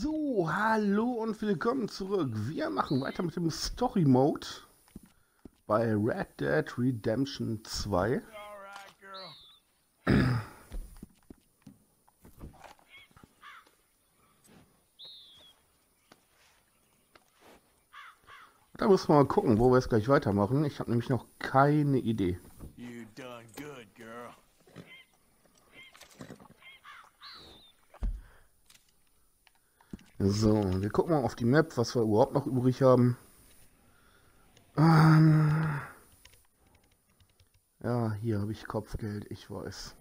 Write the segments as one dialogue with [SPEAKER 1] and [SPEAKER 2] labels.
[SPEAKER 1] So, hallo und willkommen zurück. Wir machen weiter mit dem Story Mode bei Red Dead Redemption 2. Da müssen wir mal gucken, wo wir es gleich weitermachen. Ich habe nämlich noch keine Idee. So, wir gucken mal auf die Map, was wir überhaupt noch übrig haben. Ähm ja, hier habe ich Kopfgeld, ich weiß.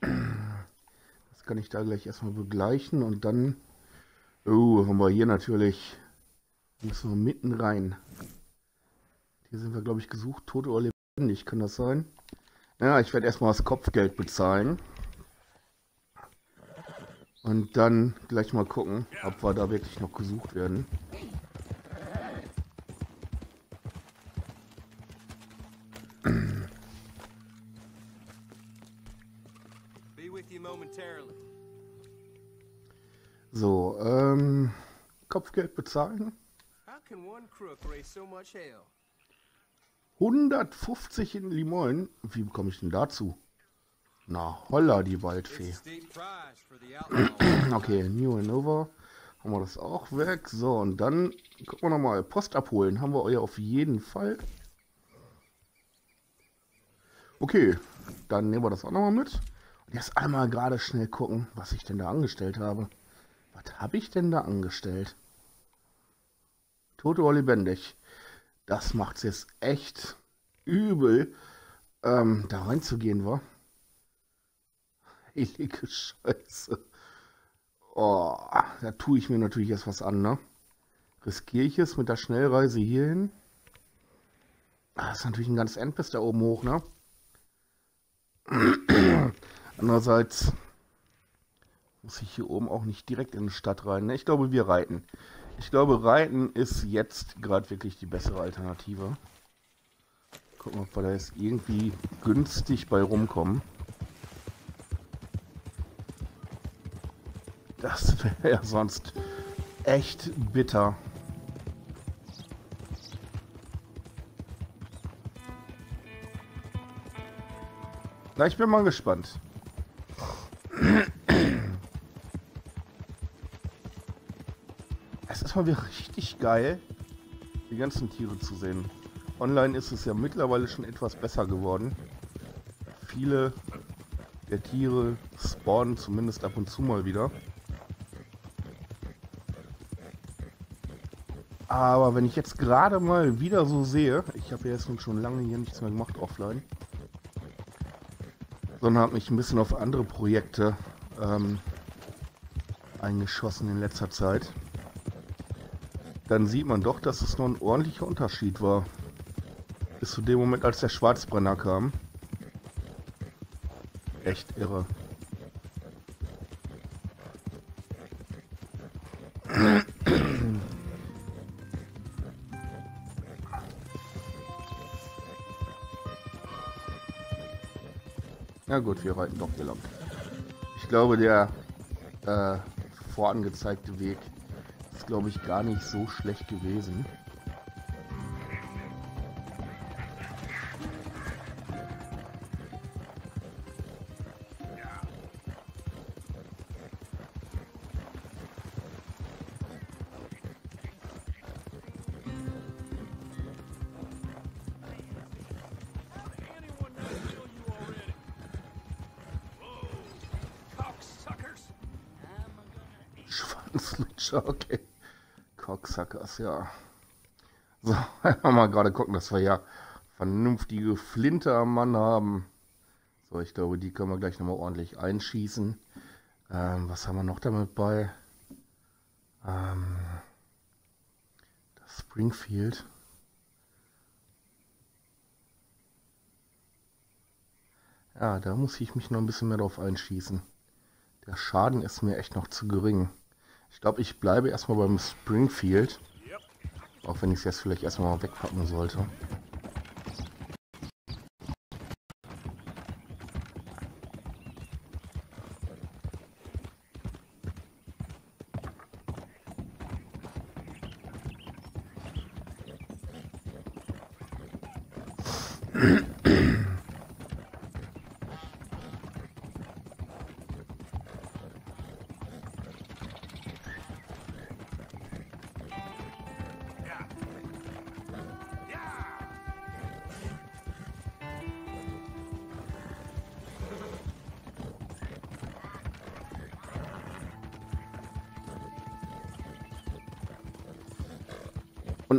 [SPEAKER 1] Das kann ich da gleich erstmal begleichen und dann... Oh, haben wir hier natürlich... Müssen wir mitten rein. Hier sind wir, glaube ich, gesucht, tot oder lebendig, kann das sein? Ja, ich werde erstmal das Kopfgeld bezahlen. Und dann gleich mal gucken, ob wir da wirklich noch gesucht werden. So, ähm, Kopfgeld bezahlen. 150 in Limoin. Wie bekomme ich denn dazu? Na, holla, die Waldfee. okay, New and Over. Haben wir das auch weg. So, und dann gucken wir nochmal. Post abholen haben wir euch auf jeden Fall. Okay, dann nehmen wir das auch nochmal mit. Und jetzt einmal gerade schnell gucken, was ich denn da angestellt habe. Was habe ich denn da angestellt? Tote oder lebendig? Das macht es jetzt echt übel, ähm, da reinzugehen, war heilige Scheiße. Oh, da tue ich mir natürlich erst was an, ne? Riskiere ich es mit der Schnellreise hierhin? Ah, das ist natürlich ein ganz Endbiss da oben hoch, ne? Andererseits muss ich hier oben auch nicht direkt in die Stadt rein. Ne? Ich glaube, wir reiten. Ich glaube, reiten ist jetzt gerade wirklich die bessere Alternative. Gucken, wir, ob wir da jetzt irgendwie günstig bei rumkommen. Das wäre ja sonst echt bitter. Na, ich bin mal gespannt. Es ist mal wieder richtig geil, die ganzen Tiere zu sehen. Online ist es ja mittlerweile schon etwas besser geworden. Viele der Tiere spawnen zumindest ab und zu mal wieder. Aber wenn ich jetzt gerade mal wieder so sehe, ich habe ja jetzt schon lange hier nichts mehr gemacht offline, sondern habe mich ein bisschen auf andere Projekte ähm, eingeschossen in letzter Zeit, dann sieht man doch, dass es noch ein ordentlicher Unterschied war. Bis zu dem Moment, als der Schwarzbrenner kam. Echt irre. gut, wir reiten doch gelockt. Ich glaube, der äh, vorangezeigte Weg ist, glaube ich, gar nicht so schlecht gewesen. ja. So, mal gerade gucken, dass wir ja vernünftige Flinte am Mann haben. So, ich glaube, die können wir gleich nochmal ordentlich einschießen. Ähm, was haben wir noch damit bei? Ähm, das Springfield. Ja, da muss ich mich noch ein bisschen mehr drauf einschießen. Der Schaden ist mir echt noch zu gering. Ich glaube, ich bleibe erstmal beim Springfield. Auch wenn ich es jetzt vielleicht erstmal wegpacken sollte.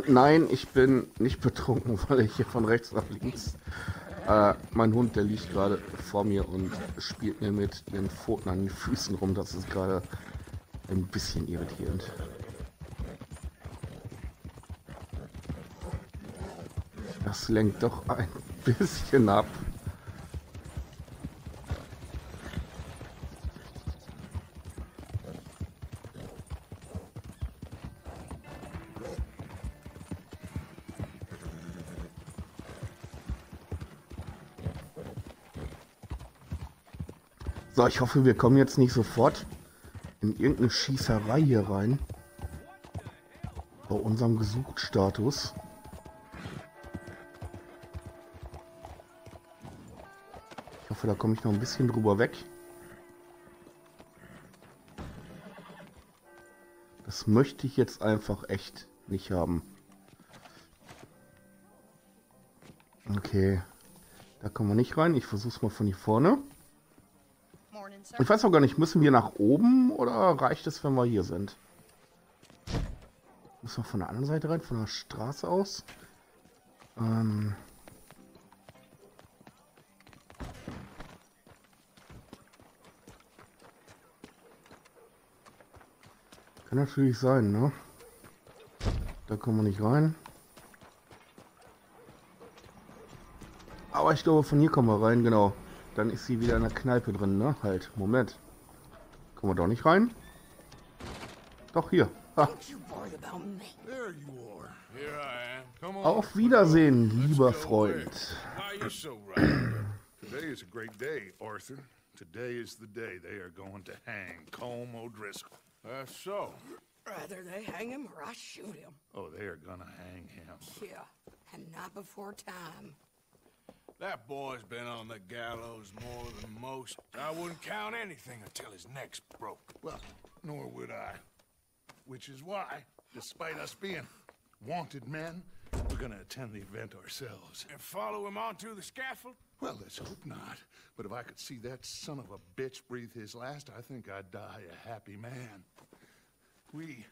[SPEAKER 1] Und ähm, nein, ich bin nicht betrunken, weil ich hier von rechts nach links. Äh, mein Hund, der liegt gerade vor mir und spielt mir mit den Pfoten an den Füßen rum. Das ist gerade ein bisschen irritierend. Das lenkt doch ein bisschen ab. So, ich hoffe, wir kommen jetzt nicht sofort in irgendeine Schießerei hier rein. Bei unserem Gesuchtstatus. Ich hoffe, da komme ich noch ein bisschen drüber weg. Das möchte ich jetzt einfach echt nicht haben. Okay. Da kommen wir nicht rein. Ich versuche es mal von hier vorne. Ich weiß auch gar nicht, müssen wir nach oben oder reicht es, wenn wir hier sind? Müssen wir von der anderen Seite rein, von der Straße aus? Ähm Kann natürlich sein, ne? Da kommen wir nicht rein. Aber ich glaube, von hier kommen wir rein, genau dann ist sie wieder in der Kneipe drin, ne? Halt, Moment. Kommen wir doch nicht rein? Doch, hier. Auf Wiedersehen, lieber Freund.
[SPEAKER 2] Today is a great day, Arthur. Today is the day they are going to hang Colm O'Driscoll. That's so.
[SPEAKER 3] Rather they hang him or I shoot him.
[SPEAKER 2] Oh, they are gonna hang him.
[SPEAKER 3] Yeah, and not before time.
[SPEAKER 2] That boy's been on the gallows more than most. I wouldn't count anything until his neck's broke. Well, nor would I. Which is why, despite us being wanted men, we're gonna attend the event ourselves. And follow him onto the scaffold? Well, let's hope not. But if I could see that son of a bitch breathe his last, I think I'd die a happy man. We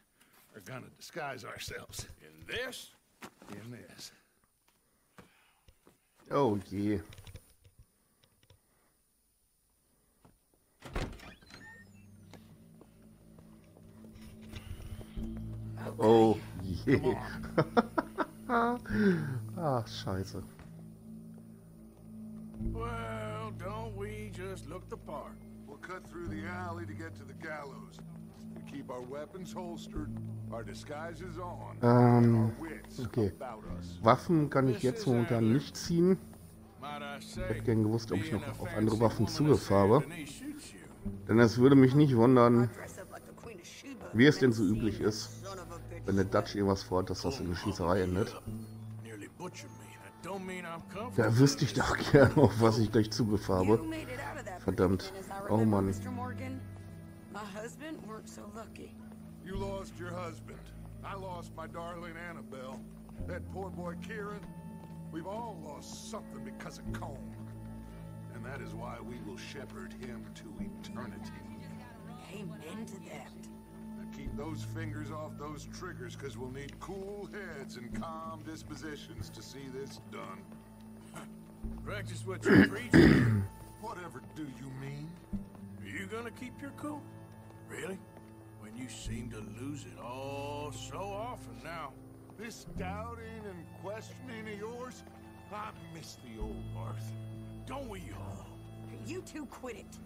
[SPEAKER 2] are gonna disguise ourselves. In this? In this.
[SPEAKER 1] Oh, yeah. Oh, okay. Oh, yeah. ah, scheiße.
[SPEAKER 2] Well, don't we just look the part?
[SPEAKER 4] We'll cut through the alley to get to the gallows.
[SPEAKER 1] Ähm, okay. Waffen kann ich jetzt momentan nicht ziehen. Ich hätte gern gewusst, ob ich noch auf andere Waffen Zugriff habe. Denn es würde mich nicht wundern, wie es denn so üblich ist, wenn der Dutch irgendwas vorhat, dass das in der Schießerei endet. Da wüsste ich doch gern, auf was ich gleich Zugriff habe. Verdammt. Oh Mann.
[SPEAKER 3] My husband weren't so lucky.
[SPEAKER 4] You lost your husband. I lost my darling Annabelle. That poor boy Kieran. We've all lost something because of Cone. And that is why we will shepherd him to eternity.
[SPEAKER 3] Amen to that.
[SPEAKER 4] Now keep those fingers off those triggers, because we'll need cool heads and calm dispositions to see this done.
[SPEAKER 2] Practice what you preach.
[SPEAKER 4] Whatever do you mean?
[SPEAKER 2] Are you gonna keep your cool? Really? When you seem to lose it all so often now.
[SPEAKER 4] This doubting and questioning of yours, I miss the old Arthur.
[SPEAKER 2] Don't we all?
[SPEAKER 3] You two quit it.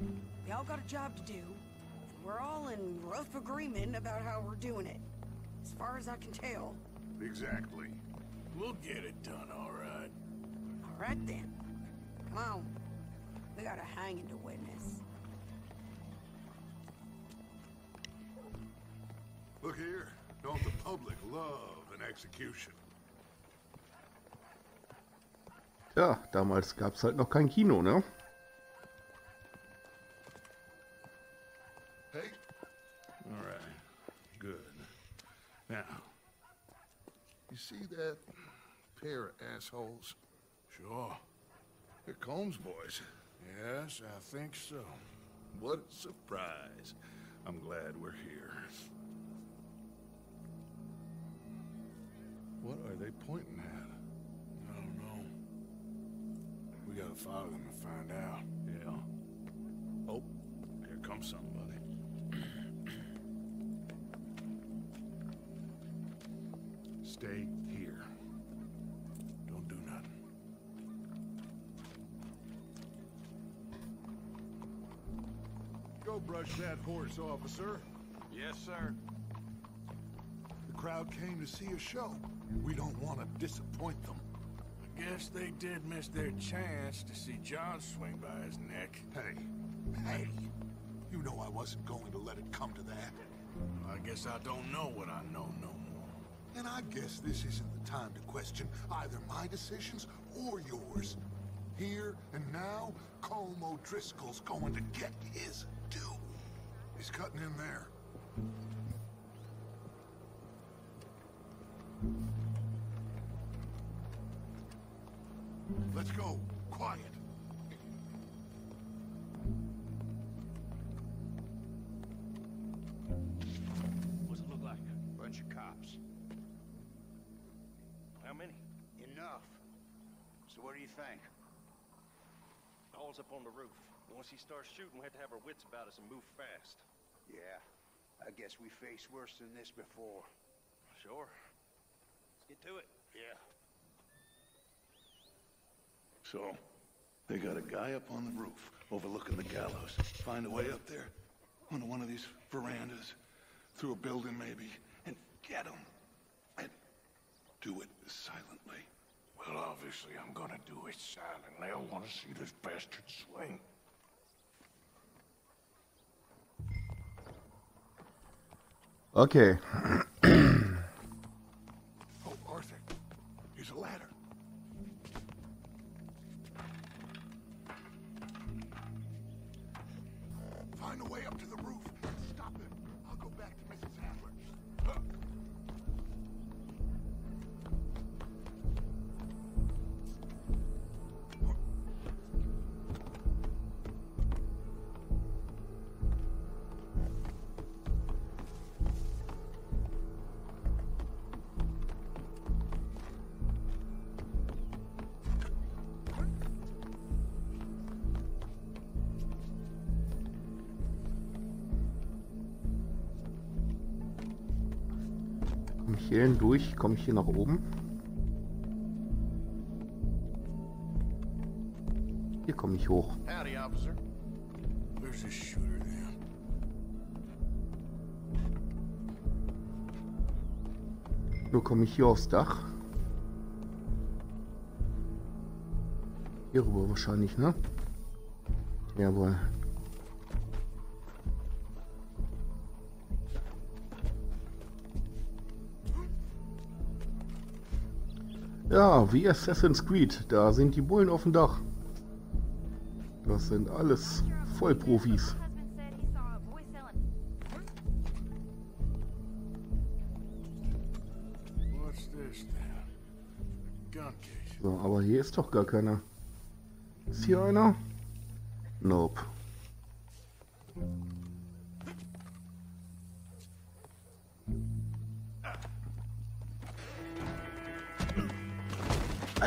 [SPEAKER 3] We all got a job to do, and we're all in rough agreement about how we're doing it. As far as I can tell.
[SPEAKER 4] Exactly.
[SPEAKER 2] We'll get it done, all right.
[SPEAKER 3] All right, then. Come on. We got a hanging to witness.
[SPEAKER 4] Look here, don't the public love an execution?
[SPEAKER 1] Ja, damals gab es halt noch kein Kino, ne?
[SPEAKER 4] Hey.
[SPEAKER 2] All right. Good. Now,
[SPEAKER 4] you see that pair of assholes?
[SPEAKER 2] Sure.
[SPEAKER 4] They're Combs boys.
[SPEAKER 2] Yes, I think so.
[SPEAKER 4] What a surprise. I'm glad we're here.
[SPEAKER 2] What are they pointing at? I don't know. We gotta follow them and find out.
[SPEAKER 4] Yeah. Oh, here comes somebody. Stay here.
[SPEAKER 2] Don't do nothing.
[SPEAKER 4] Go brush that horse, officer.
[SPEAKER 2] Yes, sir.
[SPEAKER 4] The crowd came to see a show. We don't want to disappoint them.
[SPEAKER 2] I guess they did miss their chance to see John swing by his neck.
[SPEAKER 4] Hey, hey, you know I wasn't going to let it come to that.
[SPEAKER 2] Well, I guess I don't know what I know no more.
[SPEAKER 4] And I guess this isn't the time to question either my decisions or yours. Here and now, Colm O'Driscoll's going to get his due. He's cutting in there. Let's go. Quiet.
[SPEAKER 5] What's it look like? Bunch of cops. How many?
[SPEAKER 6] Enough. So what do you think?
[SPEAKER 5] All's up on the roof. Once he starts shooting, we have to have our wits about us and move fast.
[SPEAKER 6] Yeah. I guess we faced worse than this before.
[SPEAKER 5] Sure. Let's get to it.
[SPEAKER 6] Yeah.
[SPEAKER 4] So, they got a guy up on the roof overlooking the gallows. Find a way up there, onto one of these verandas, through a building maybe, and get him. And do it silently.
[SPEAKER 2] Well, obviously I'm gonna do it silently. I wanna see this bastard swing.
[SPEAKER 1] Okay. hier hindurch Komme ich hier nach oben? Hier komme ich hoch. So komme ich hier aufs Dach. Hier rüber wahrscheinlich, ne? Jawohl. Ja, wie Assassin's Creed, da sind die Bullen auf dem Dach. Das sind alles Vollprofis. So, aber hier ist doch gar keiner. Ist hier einer? Nope.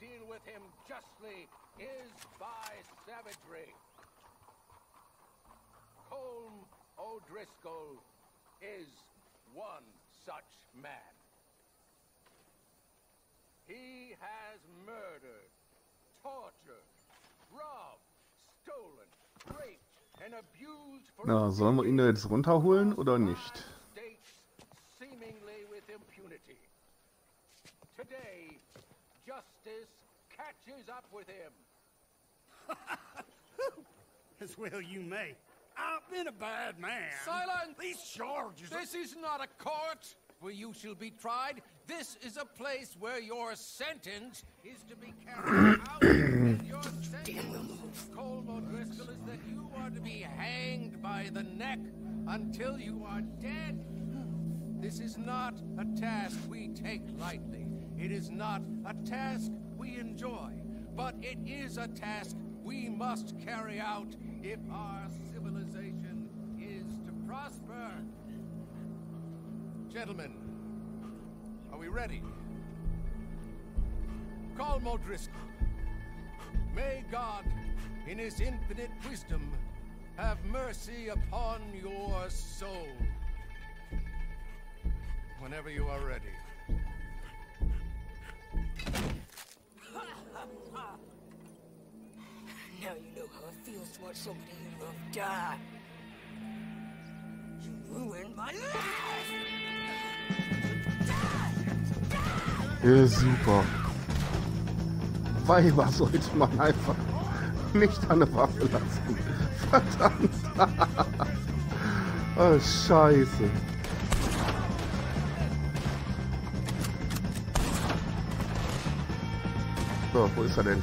[SPEAKER 5] deal with him justly is by savagery. Colm O'Driscoll is one such man. He has murdered, tortured, robbed, stolen, raped, and abused for
[SPEAKER 1] Na, sollen wir ihn da jetzt runterholen oder nicht?
[SPEAKER 5] Today, justice catches up with him.
[SPEAKER 2] As well you may. I've been a bad man.
[SPEAKER 5] Silence!
[SPEAKER 2] These charges
[SPEAKER 5] This are... is not a court where you shall be tried. This is a place where your sentence is to be carried out. and your sentence, Colm O'Driscoll, is that you are to be hanged by the neck until you are dead. This is not a task we take lightly. It is not a task we enjoy, but it is a task we must carry out if our civilization is to prosper. Gentlemen, are we ready? Colm O'Driscoll. May God, in his infinite wisdom, have mercy upon your soul. Whenever you are ready.
[SPEAKER 3] Oh, it feels much someday you will die. You ruined my life!
[SPEAKER 1] Ja, super. Weiber sollte man einfach nicht an der Waffe lassen. Verdammt. oh, scheiße. So, wo ist er denn?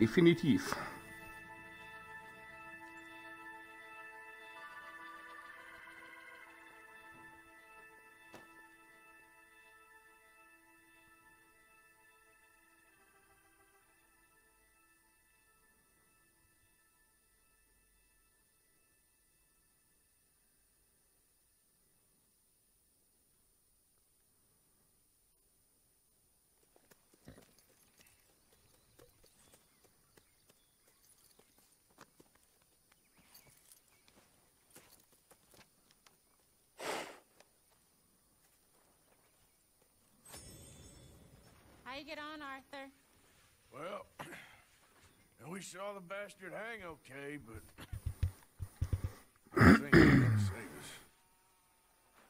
[SPEAKER 1] Definitiv.
[SPEAKER 7] How you get on, Arthur?
[SPEAKER 2] Well, we saw the bastard hang okay, but I think he's gonna save us.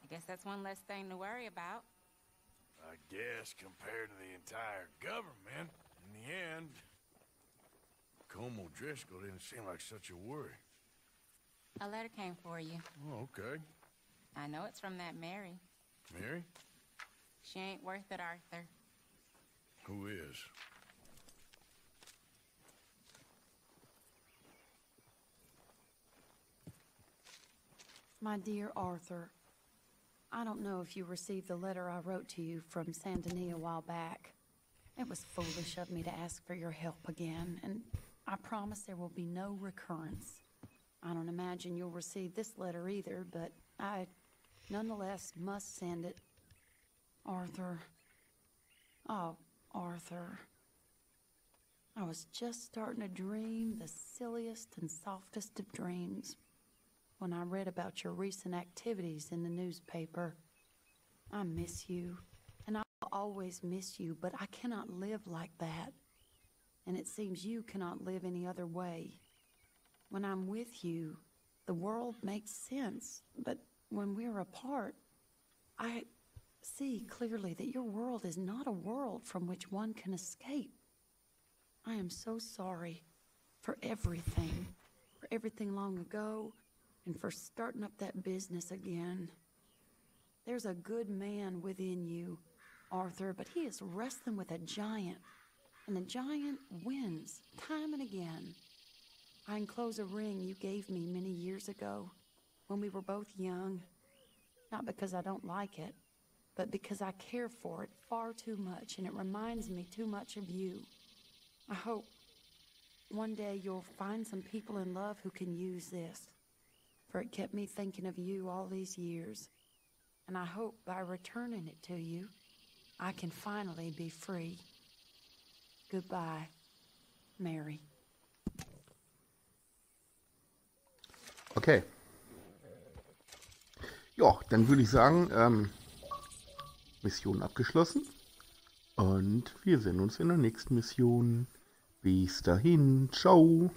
[SPEAKER 7] I guess that's one less thing to worry about.
[SPEAKER 2] I guess compared to the entire government, in the end, Como Driscoll didn't seem like such a worry.
[SPEAKER 7] A letter came for you.
[SPEAKER 2] Oh, okay.
[SPEAKER 7] I know it's from that Mary.
[SPEAKER 2] Mary?
[SPEAKER 7] She ain't worth it, Arthur
[SPEAKER 2] who is.
[SPEAKER 8] My dear Arthur, I don't know if you received the letter I wrote to you from Saint Denis a while back. It was foolish of me to ask for your help again, and I promise there will be no recurrence. I don't imagine you'll receive this letter either, but I nonetheless must send it. Arthur. Oh, Arthur. I was just starting to dream the silliest and softest of dreams when I read about your recent activities in the newspaper. I miss you, and I'll always miss you, but I cannot live like that. And it seems you cannot live any other way. When I'm with you, the world makes sense, but when we're apart, I see clearly that your world is not a world from which one can escape. I am so sorry for everything, for everything long ago, and for starting up that business again. There's a good man within you, Arthur, but he is wrestling with a giant, and the giant wins time and again. I enclose a ring you gave me many years ago when we were both young. Not because I don't like it, but because I care for it far too much and it reminds me too much of you. I hope one day you'll find some people in love who can use this, for it kept me thinking of you all these years. And I hope by returning it to you, I can finally be free. Goodbye, Mary.
[SPEAKER 1] Okay. Ja, dann würde ich sagen, ähm, Mission abgeschlossen. Und wir sehen uns in der nächsten Mission. Bis dahin, ciao.